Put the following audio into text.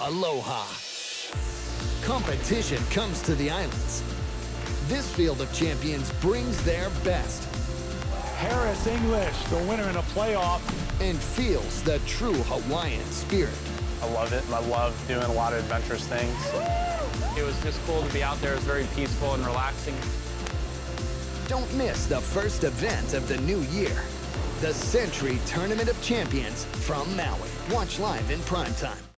aloha. Competition comes to the islands. This field of champions brings their best. Harris English, the winner in a playoff. And feels the true Hawaiian spirit. I love it. I love doing a lot of adventurous things. It was just cool to be out there. It was very peaceful and relaxing. Don't miss the first event of the new year. The Sentry Tournament of Champions from Maui. Watch live in primetime.